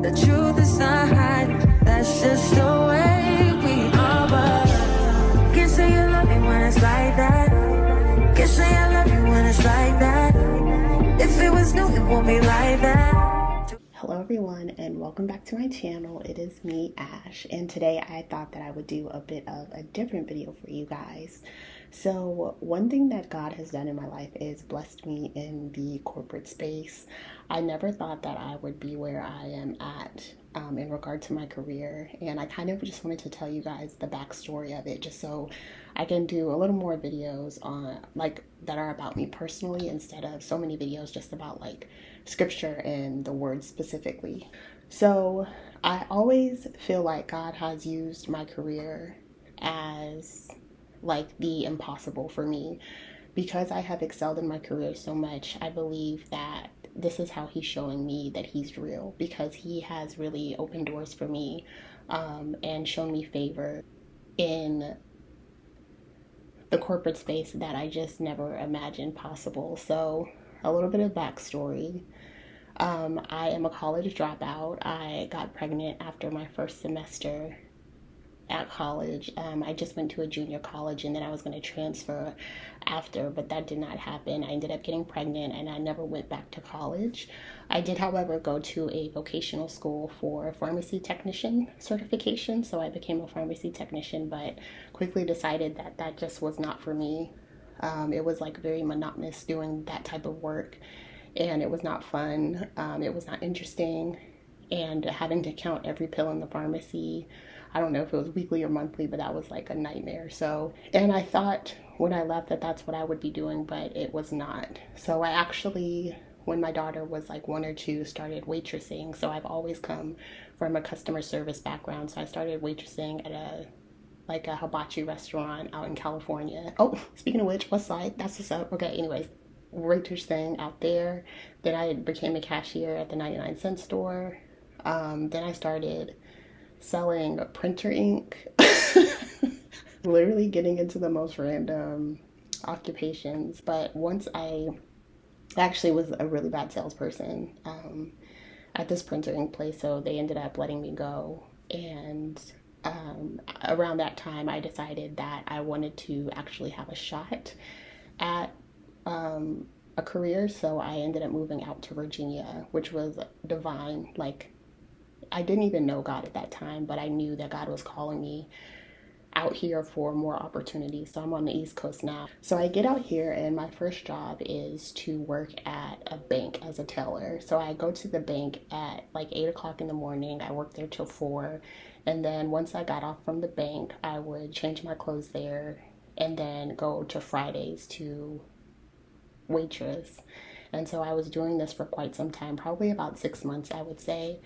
The truth is not. That's just the way we are. Can't say you love me when it's like that. Can't say I love you when it's like that. If it was new, it won't be. Hello everyone and welcome back to my channel. It is me, Ash, and today I thought that I would do a bit of a different video for you guys. So, one thing that God has done in my life is blessed me in the corporate space. I never thought that I would be where I am at um, in regard to my career, and I kind of just wanted to tell you guys the backstory of it just so I can do a little more videos on like that are about me personally instead of so many videos just about like scripture and the word specifically. So, I always feel like God has used my career as like the impossible for me. Because I have excelled in my career so much, I believe that this is how he's showing me that he's real because he has really opened doors for me um, and shown me favor in the corporate space that I just never imagined possible. So, a little bit of backstory. Um, I am a college dropout. I got pregnant after my first semester at college. Um, I just went to a junior college and then I was going to transfer after, but that did not happen. I ended up getting pregnant and I never went back to college. I did, however, go to a vocational school for pharmacy technician certification, so I became a pharmacy technician, but quickly decided that that just was not for me. Um, it was like very monotonous doing that type of work and it was not fun. Um, it was not interesting and having to count every pill in the pharmacy I don't know if it was weekly or monthly, but that was like a nightmare. So, and I thought when I left that that's what I would be doing, but it was not. So, I actually, when my daughter was like one or two, started waitressing. So, I've always come from a customer service background. So, I started waitressing at a like a hibachi restaurant out in California. Oh, speaking of which, West Side, that's what's up. Okay, anyways, waitressing out there. Then I became a cashier at the 99 cent store. Um, then I started selling printer ink, literally getting into the most random occupations. But once I actually was a really bad salesperson um, at this printer ink place, so they ended up letting me go. And um, around that time, I decided that I wanted to actually have a shot at um, a career. So I ended up moving out to Virginia, which was divine. Like I didn't even know God at that time, but I knew that God was calling me out here for more opportunities. So I'm on the East Coast now. So I get out here, and my first job is to work at a bank as a teller. So I go to the bank at like eight o'clock in the morning. I work there till four. And then once I got off from the bank, I would change my clothes there and then go to Fridays to waitress. And so I was doing this for quite some time, probably about six months, I would say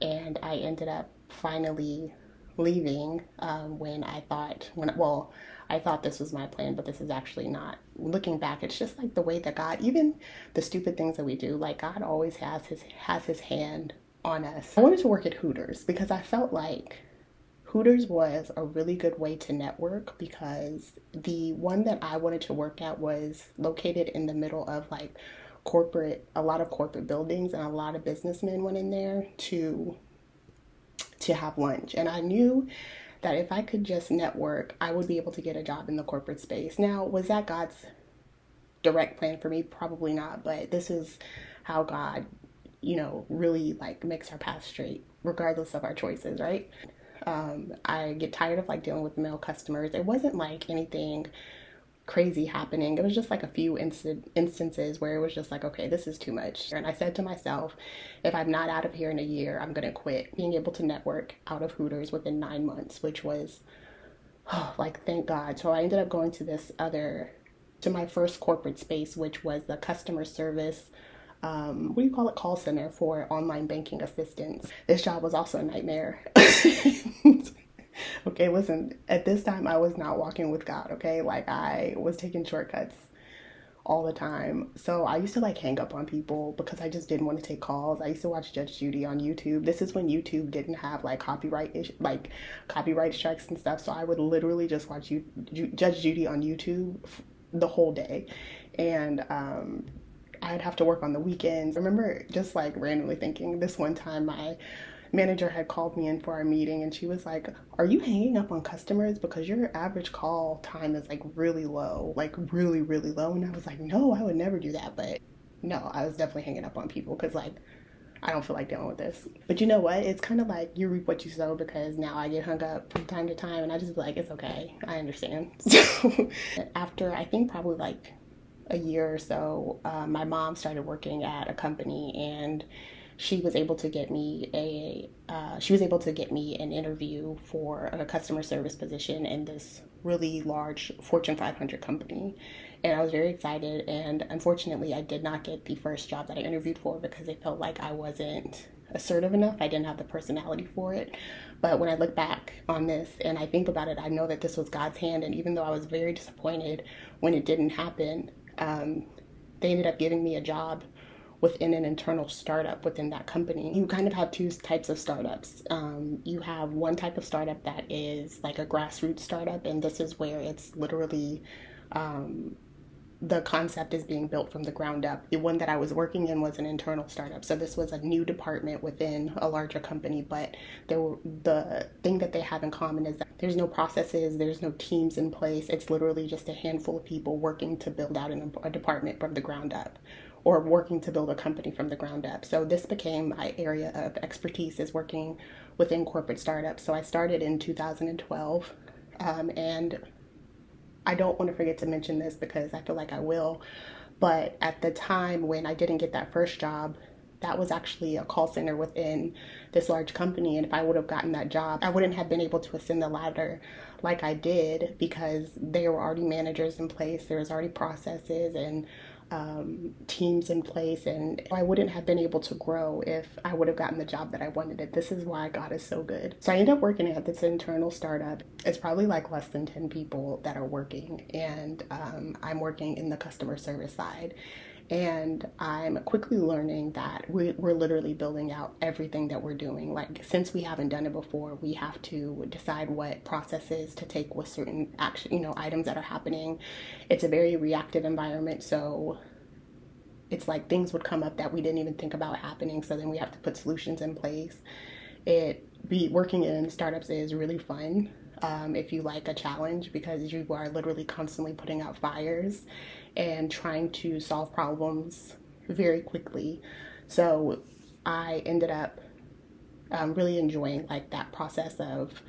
and I ended up finally leaving um, when I thought when well I thought this was my plan, but this is actually not. Looking back, it's just like the way that God, even the stupid things that we do, like God always has his has his hand on us. I wanted to work at Hooters because I felt like Hooters was a really good way to network because the one that I wanted to work at was located in the middle of like corporate a lot of corporate buildings and a lot of businessmen went in there to to have lunch. And i knew that if i could just network i would be able to get a job in the corporate space. Now was that god's direct plan for me? Probably not but this is how god you know really like makes our path straight regardless of our choices right? Um, i get tired of like dealing with male customers. It wasn't like anything crazy happening. It was just like a few instances where it was just like, okay, this is too much. And I said to myself, if I'm not out of here in a year, I'm gonna quit. Being able to network out of Hooters within nine months, which was oh, like thank God. So I ended up going to this other to my first corporate space, which was the customer service. Um, what do you call it? Call center for online banking assistance. This job was also a nightmare. okay, listen, at this time I was not walking with God, okay? Like I was taking shortcuts all the time. So I used to like hang up on people because I just didn't want to take calls. I used to watch Judge Judy on YouTube. This is when YouTube didn't have like copyright ish, like copyright strikes and stuff. So I would literally just watch you, Judge Judy on YouTube the whole day. And um I'd have to work on the weekends. I remember just like randomly thinking this one time my manager had called me in for our meeting and she was like, Are you hanging up on customers? Because your average call time is like really low, like really, really low. And I was like, No, I would never do that. But no, I was definitely hanging up on people because like I don't feel like dealing with this. But you know what? It's kind of like you reap what you sow because now I get hung up from time to time and I just be like, it's okay. I understand. So after I think probably like a year or so, uh, my mom started working at a company and she was able to get me a uh, she was able to get me an interview for a customer service position in this really large Fortune 500 company. And I was very excited. And unfortunately, I did not get the first job that I interviewed for because I felt like I wasn't assertive enough. I didn't have the personality for it. But when I look back on this and I think about it, I know that this was God's hand. And even though I was very disappointed when it didn't happen, um, they ended up giving me a job within an internal startup within that company. You kind of have two types of startups. Um, you have one type of startup that is like a grassroots startup, and this is where it's literally um, the concept is being built from the ground up. The one that I was working in was an internal startup, so this was a new department within a larger company. But there were, the thing that they have in common is that there's no processes, there's no teams in place. It's literally just a handful of people working to build out an, a department from the ground up, or working to build a company from the ground up. So this became my area of expertise is working within corporate startups. So I started in 2012, um, and I don't want to forget to mention this because I feel like I will. But at the time when I didn't get that first job, that was actually a call center within this large company. And if I would have gotten that job, I wouldn't have been able to ascend the ladder like I did because there were already managers in place, there was already processes and um, teams in place, and I wouldn't have been able to grow if I would have gotten the job that I wanted. It. This is why God is so good. So I ended up working at this internal startup. It's probably like less than 10 people that are working, and um, I'm working in the customer service side. And I'm quickly learning that we, we're literally building out everything that we're doing. Like, since we haven't done it before, we have to decide what processes to take with certain action, you know, items that are happening. It's a very reactive environment, so it's like things would come up that we didn't even think about happening. So then we have to put solutions in place. It be working in startups is really fun um, if you like a challenge because you are literally constantly putting out fires and trying to solve problems very quickly. So I ended up um, really enjoying like that process of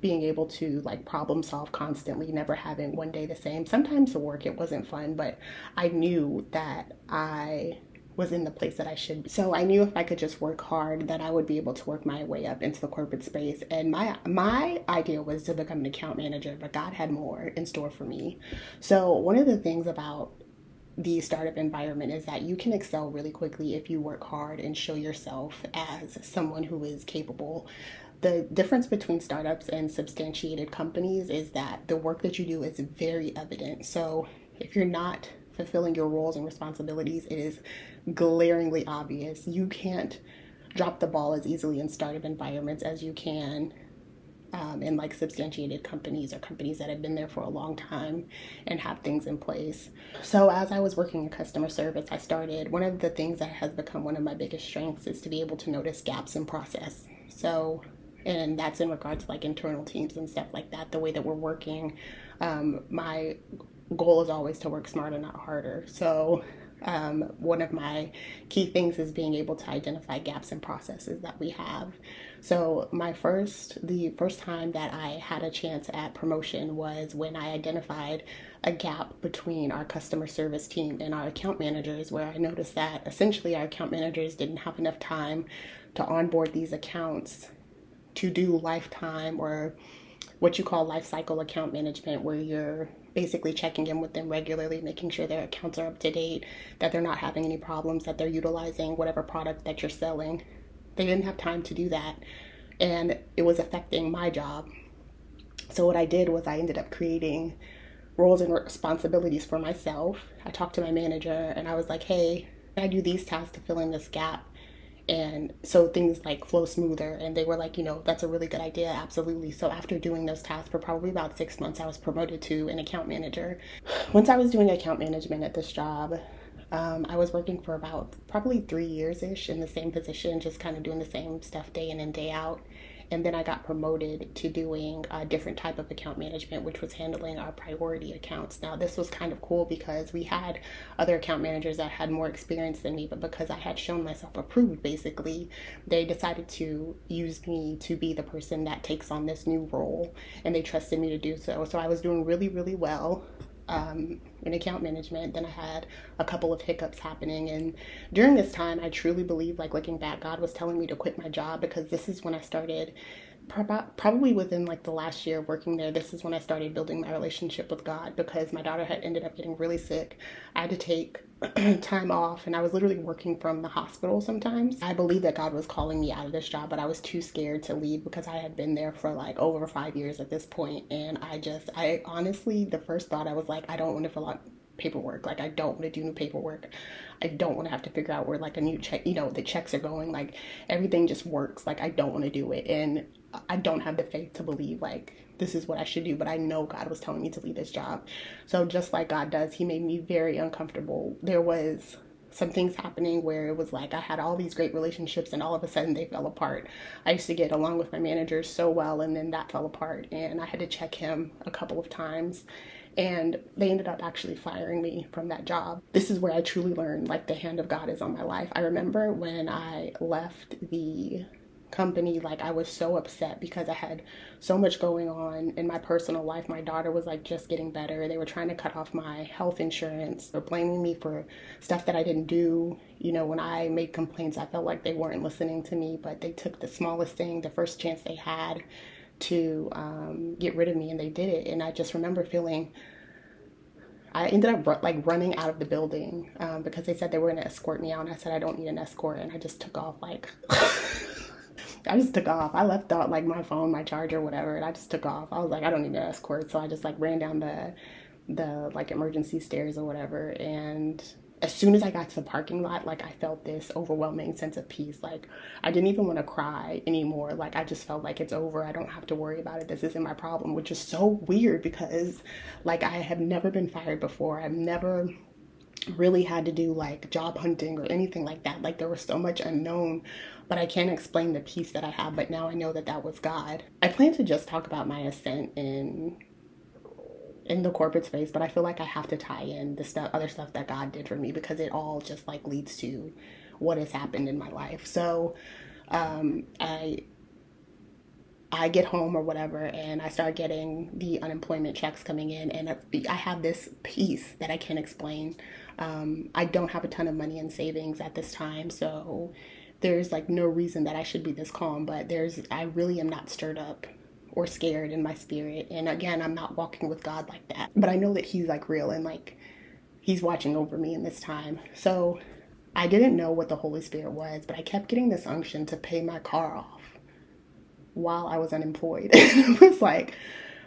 being able to like problem solve constantly, never having one day the same. Sometimes the work it wasn't fun, but I knew that I was in the place that I should be. So I knew if I could just work hard that I would be able to work my way up into the corporate space. And my my idea was to become an account manager, but God had more in store for me. So one of the things about the startup environment is that you can excel really quickly if you work hard and show yourself as someone who is capable. The difference between startups and substantiated companies is that the work that you do is very evident. So if you're not fulfilling your roles and responsibilities, it is glaringly obvious. You can't drop the ball as easily in startup environments as you can um, in like substantiated companies or companies that have been there for a long time and have things in place. So, as I was working in customer service, I started one of the things that has become one of my biggest strengths is to be able to notice gaps in process. So, and that's in regards to like internal teams and stuff like that, the way that we're working. Um, my goal is always to work smarter, not harder. So, um, one of my key things is being able to identify gaps in processes that we have. So my first, the first time that I had a chance at promotion was when I identified a gap between our customer service team and our account managers, where I noticed that essentially our account managers didn't have enough time to onboard these accounts to do lifetime or what you call life cycle account management, where you're basically checking in with them regularly, making sure their accounts are up to date, that they're not having any problems, that they're utilizing whatever product that you're selling. They didn't have time to do that, and it was affecting my job. So, what I did was I ended up creating roles and responsibilities for myself. I talked to my manager and I was like, hey, I do these tasks to fill in this gap and so things like flow smoother. And they were like you know that's a really good idea absolutely. So after doing those tasks for probably about six months i was promoted to an account manager. Once i was doing account management at this job Um, I was working for about probably three years ish in the same position, just kind of doing the same stuff day in and day out and then I got promoted to doing a different type of account management, which was handling our priority accounts. Now, this was kind of cool because we had other account managers that had more experience than me, but because I had shown myself approved, basically, they decided to use me to be the person that takes on this new role, and they trusted me to do so. So I was doing really, really well um, in account management. Then I had a couple of hiccups happening. And during this time, I truly believe, like looking back, God was telling me to quit my job because this is when I started probably within like the last year of working there, this is when I started building my relationship with God because my daughter had ended up getting really sick. I had to take time off and I was literally working from the hospital sometimes. I believe that God was calling me out of this job, but I was too scared to leave because I had been there for like over five years at this point. And I just, I honestly, the first thought I was like, I don't want to fill out paperwork. Like I don't want to do new paperwork. I don't want to have to figure out where like a new check, you know, the checks are going. Like everything just works. Like I don't want to do it. And I don't have the faith to believe like this is what I should do, but I know God was telling me to leave this job. So just like God does, he made me very uncomfortable. There was some things happening where it was like I had all these great relationships and all of a sudden they fell apart. I used to get along with my manager so well and then that fell apart and I had to check him a couple of times and they ended up actually firing me from that job. This is where I truly learned like the hand of God is on my life. I remember when I left the company like i was so upset because i had so much going on in my personal life my daughter was like just getting better they were trying to cut off my health insurance they're blaming me for stuff that i didn't do you know when i made complaints i felt like they weren't listening to me but they took the smallest thing the first chance they had to um, get rid of me and they did it and i just remember feeling I ended up like running out of the building um, because they said they were going to escort me out. And I said, I don't need an escort. And I just took off like, I just took off. I left out like my phone, my charger, whatever. And I just took off. I was like, I don't need an escort. So I just like ran down the, the like emergency stairs or whatever. And as soon as I got to the parking lot, like I felt this overwhelming sense of peace. Like I didn't even want to cry anymore. Like I just felt like it's over. I don't have to worry about it. This isn't my problem, which is so weird because like I have never been fired before. I've never really had to do like job hunting or anything like that. Like there was so much unknown, but I can't explain the peace that I have. But now I know that that was God. I plan to just talk about my ascent in in the corporate space, but I feel like I have to tie in the stuff, other stuff that God did for me because it all just like leads to what has happened in my life. So, um, I I get home or whatever, and I start getting the unemployment checks coming in, and I have this peace that I can't explain. Um, I don't have a ton of money in savings at this time, so there's like no reason that I should be this calm. But there's I really am not stirred up or scared in my spirit. And again, I'm not walking with God like that. But I know that He's like real and like He's watching over me in this time. So I didn't know what the Holy Spirit was, but I kept getting this unction to pay my car off while I was unemployed. it was like,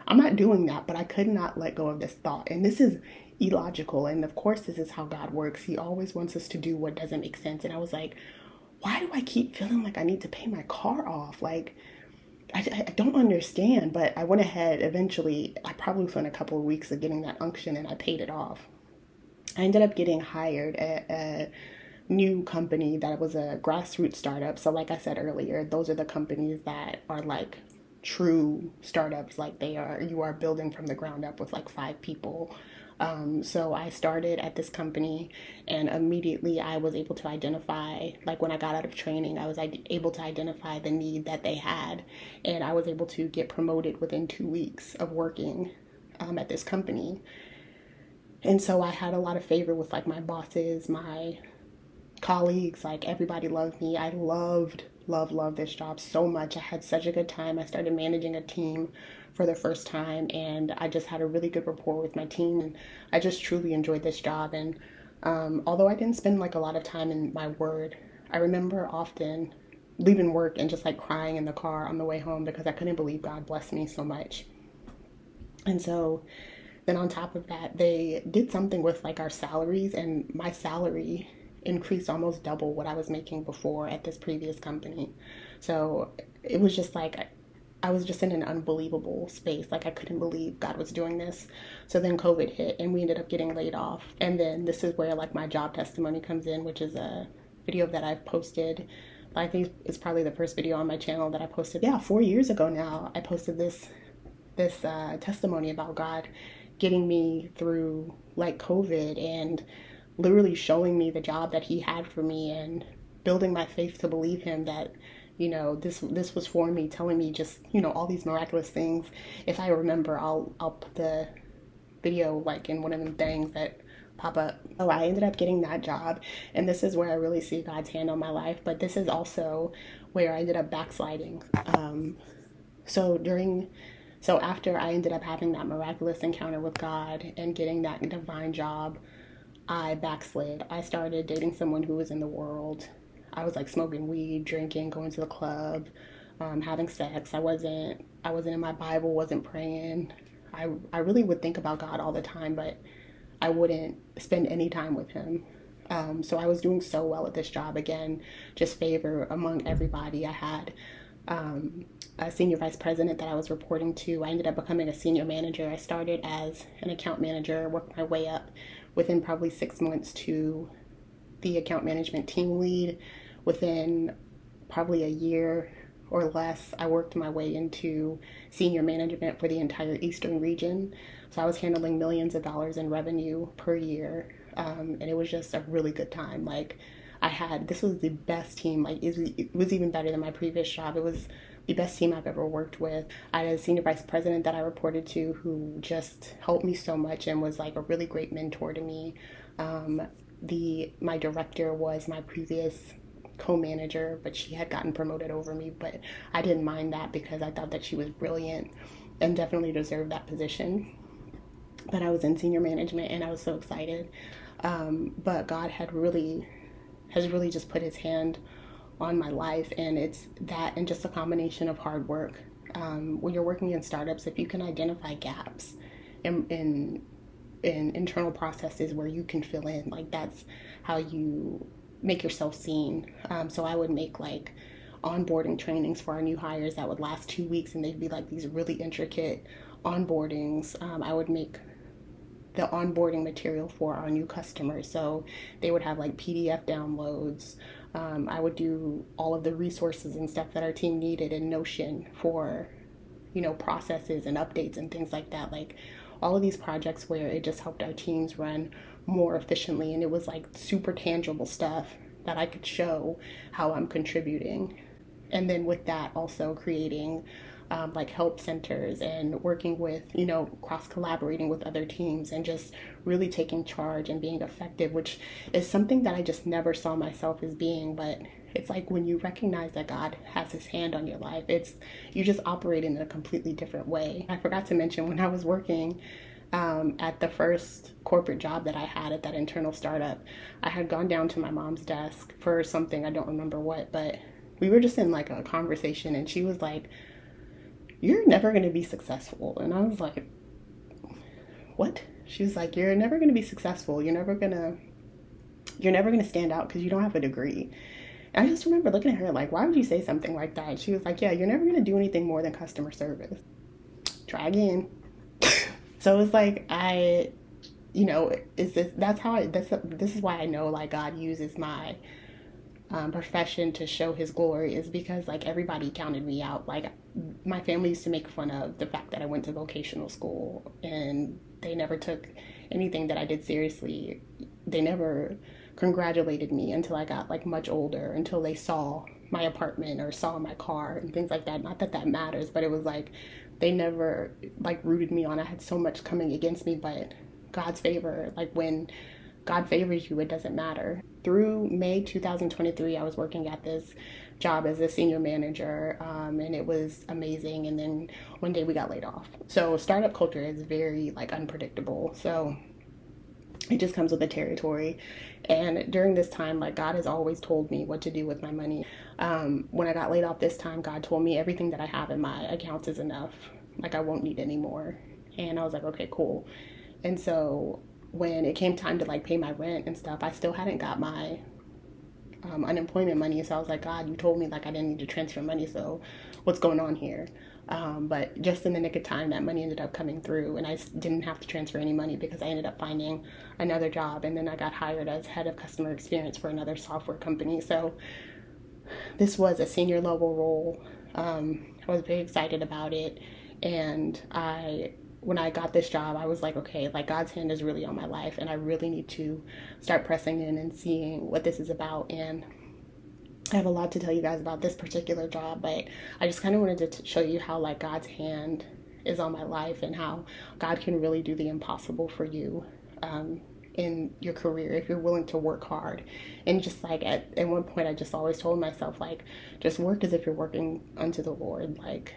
I'm not doing that, but I could not let go of this thought. And this is illogical. And of course, this is how God works. He always wants us to do what doesn't make sense. And I was like, why do I keep feeling like I need to pay my car off? Like, I, I don't understand, but I went ahead eventually. I probably spent a couple of weeks of getting that unction and I paid it off. I ended up getting hired at a new company that was a grassroots startup. So, like I said earlier, those are the companies that are like true startups, like they are, you are building from the ground up with like five people um, so I started at this company, and immediately I was able to identify, like when I got out of training, I was able to identify the need that they had, and I was able to get promoted within two weeks of working um, at this company. And so I had a lot of favor with like my bosses, my colleagues, like everybody loved me. I loved, love, love this job so much. I had such a good time. I started managing a team for the first time and I just had a really good rapport with my team and I just truly enjoyed this job and um, although I didn't spend like a lot of time in my word, I remember often leaving work and just like crying in the car on the way home because I couldn't believe God blessed me so much. And so then on top of that, they did something with like our salaries and my salary increased almost double what I was making before at this previous company. So it was just like I was just in an unbelievable space. Like I couldn't believe God was doing this. So then COVID hit and we ended up getting laid off. And then this is where like my job testimony comes in, which is a video that I've posted. I think it's probably the first video on my channel that I posted. Yeah, four years ago now, I posted this this uh, testimony about God getting me through like COVID and literally showing me the job that He had for me and building my faith to believe Him that you know this this was for me telling me just you know all these miraculous things. If i remember i'll i'll put the video like in one of them things that pop up. Oh i ended up getting that job and this is where i really see god's hand on my life but this is also where i ended up backsliding. Um, so during so after i ended up having that miraculous encounter with god and getting that divine job i backslid i started dating someone who was in the world I was like smoking weed, drinking, going to the club, um, having sex. I wasn't I wasn't in my Bible, wasn't praying. I I really would think about God all the time, but I wouldn't spend any time with Him. Um, so I was doing so well at this job again, just favor among everybody. I had um, a senior vice president that I was reporting to. I ended up becoming a senior manager. I started as an account manager, worked my way up within probably six months to the account management team lead within probably a year or less, I worked my way into senior management for the entire Eastern region. So I was handling millions of dollars in revenue per year. Um, and it was just a really good time. Like, I had this was the best team. Like, it was, it was even better than my previous job. It was the best team I've ever worked with. I had a senior vice president that I reported to who just helped me so much and was like a really great mentor to me. Um, the my director was my previous co-manager, but she had gotten promoted over me. But I didn't mind that because I thought that she was brilliant and definitely deserved that position. But I was in senior management and I was so excited. Um, but God had really has really just put His hand on my life, and it's that and just a combination of hard work. Um, when you're working in startups, if you can identify gaps in, in in internal processes where you can fill in, like that's how you make yourself seen. Um, so I would make like onboarding trainings for our new hires that would last two weeks and they'd be like these really intricate onboardings. Um, I would make the onboarding material for our new customers. So they would have like PDF downloads. Um, I would do all of the resources and stuff that our team needed in Notion for, you know, processes and updates and things like that. Like all of these projects where it just helped our teams run more efficiently and it was like super tangible stuff that I could show how I'm contributing. And then with that, also creating um, like help centers and working with, you know, cross collaborating with other teams and just really taking charge and being effective, which is something that I just never saw myself as being. But it's like when you recognize that God has his hand on your life, it's you just operate in a completely different way. I forgot to mention when I was working um, at the first corporate job that I had at that internal startup, I had gone down to my mom's desk for something, I don't remember what, but we were just in like a conversation and she was like, You're never going to be successful. And I was like, What? She was like, You're never going to be successful. You're never going to. You're never going to stand out because you don't have a degree. And I just remember looking at her like, why would you say something like that? She was like, yeah, you're never going to do anything more than customer service. Try again. So it's like I, you know, is this that's how I, this this is why I know like God uses my um, profession to show His glory is because like everybody counted me out. Like my family used to make fun of the fact that I went to vocational school and they never took anything that I did seriously. They never congratulated me until I got like much older, until they saw my apartment or saw my car and things like that. Not that that matters, but it was like they never like rooted me on. I had so much coming against me, but God's favor, like when God favors you, it doesn't matter. Through May 2023, I was working at this job as a senior manager, um, and it was amazing. And then one day we got laid off. So startup culture is very like unpredictable. So it just comes with the territory. And during this time, like God has always told me what to do with my money. Um, when I got laid off this time, God told me everything that I have in my accounts is enough. Like I won't need any more. And I was like, okay, cool. And so when it came time to like pay my rent and stuff, I still hadn't got my um, unemployment money. So I was like, God, you told me like I didn't need to transfer money. So what's going on here? Um, but just in the nick of time, that money ended up coming through, and I didn't have to transfer any money because I ended up finding another job, and then I got hired as head of customer experience for another software company. So this was a senior level role. Um, I was very excited about it, and I when I got this job, I was like, okay, like God's hand is really on my life, and I really need to start pressing in and seeing what this is about. And I have a lot to tell you guys about this particular job, but I just kind of wanted to show you how like God's hand is on my life and how God can really do the impossible for you um, in your career if you're willing to work hard. And just like at, at one point, I just always told myself like, just work as if you're working unto the Lord, like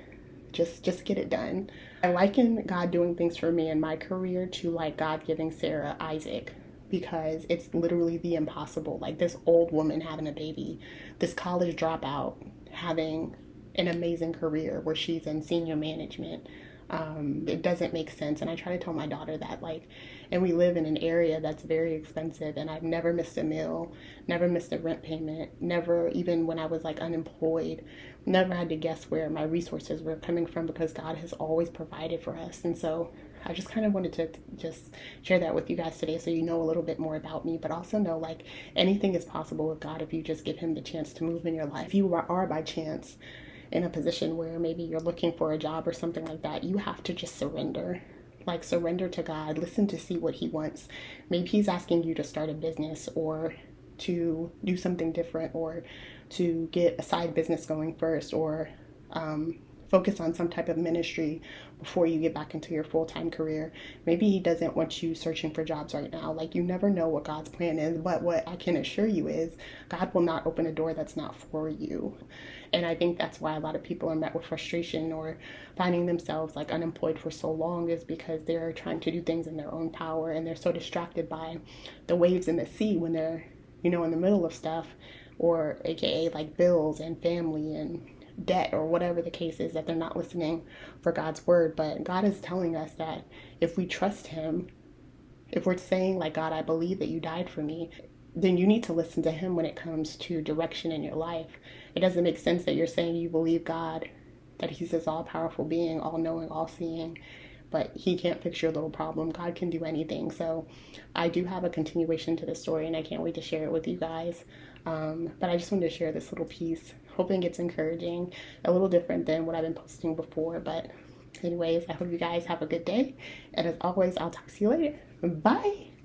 just just get it done. I liken God doing things for me in my career to like God giving Sarah Isaac because it's literally the impossible. Like this old woman having a baby, this college dropout having an amazing career where she's in senior management. Um, it doesn't make sense. And I try to tell my daughter that, like, and we live in an area that's very expensive, and I've never missed a meal, never missed a rent payment, never, even when I was like unemployed, never had to guess where my resources were coming from because God has always provided for us. And so I just kind of wanted to just share that with you guys today so you know a little bit more about me, but also know like anything is possible with God if you just give Him the chance to move in your life. If you are by chance in a position where maybe you're looking for a job or something like that, you have to just surrender. Like, surrender to God, listen to see what He wants. Maybe He's asking you to start a business or to do something different or to get a side business going first or um, focus on some type of ministry before you get back into your full time career. Maybe He doesn't want you searching for jobs right now. Like, you never know what God's plan is, but what I can assure you is God will not open a door that's not for you. And I think that's why a lot of people are met with frustration or finding themselves like unemployed for so long is because they're trying to do things in their own power and they're so distracted by the waves in the sea when they're, you know, in the middle of stuff or aka like bills and family and debt or whatever the case is that they're not listening for God's word. But God is telling us that if we trust Him, if we're saying, like, God, I believe that you died for me, then you need to listen to Him when it comes to direction in your life. It doesn't make sense that you're saying you believe God, that He's this all powerful being, all knowing, all seeing, but He can't fix your little problem. God can do anything. So I do have a continuation to the story, and I can't wait to share it with you guys. Um, but I just wanted to share this little piece hoping it's encouraging, a little different than what I've been posting before. But, anyways, I hope you guys have a good day. And as always, I'll talk to you later. Bye.